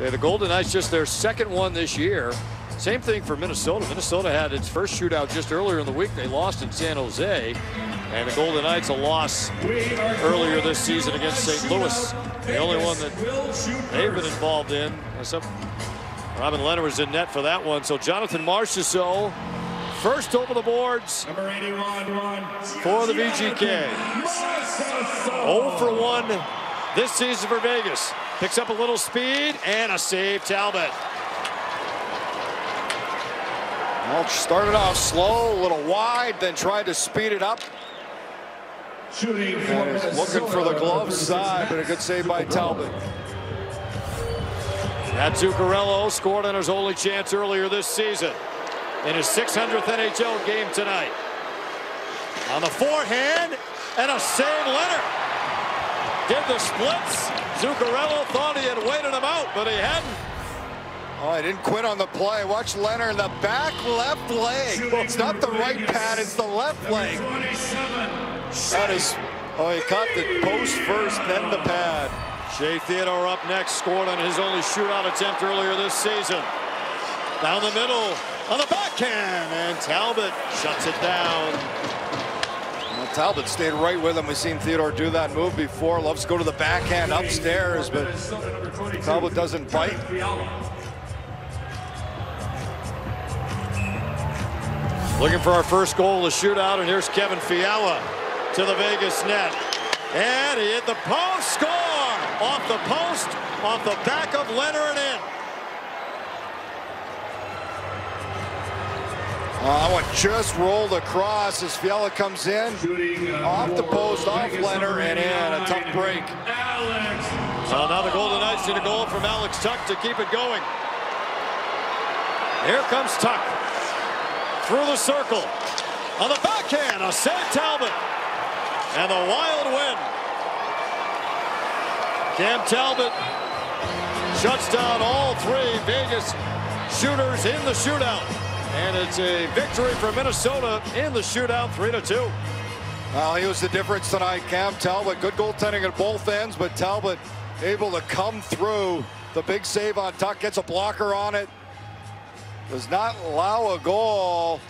Yeah, the Golden Knights just their second one this year. Same thing for Minnesota. Minnesota had its first shootout just earlier in the week. They lost in San Jose. And the Golden Knights a loss earlier this season against St. Louis. The only one that they've been involved in. Robin Lehner was in net for that one. So Jonathan Marchessault first over the boards Number 81, for the VGK. 0 for 1 this season for Vegas. Picks up a little speed and a save Talbot. Welch started off slow, a little wide, then tried to speed it up. Shooting for looking for the glove side, but a good save by Talbot. That Zuccarello scored on his only chance earlier this season in his 600th NHL game tonight. On the forehand and a save Lehner. Did the splits. Zuccarello thought he had waited him out, but he hadn't. Oh, I didn't quit on the play. Watch Lehner in the back left leg. It's not the right pad, it's the left leg. That is, oh, he caught the post first, then the pad. Shea Theodore up next, scored on his only shootout attempt earlier this season. Down the middle, on the backhand, and Talbot shuts it down. Talbot stayed right with him. We've seen Theodore do that move before. Loves to go to the backhand upstairs, but Talbot doesn't bite. Looking for our first goal of the shootout, and here's Kevin Fiala to the Vegas net. And he hit the post, score! Off the post, off the back of Lehner in. Oh, that one just rolled across as Fiala comes in. Off the post, off Lehner, and in. A tough break. So now the Golden Knights need a goal from Alex Tuch to keep it going. Here comes Tuch. Through the circle. On the backhand, a save Talbot. And the wild win. Cam Talbot shuts down all three Vegas shooters in the shootout. And it's a victory for Minnesota in the shootout, 3 to 2. Well, he was the difference tonight, Cam Talbot. Good goaltending at both ends, but Talbot able to come through. The big save on Tuch gets a blocker on it. Does not allow a goal.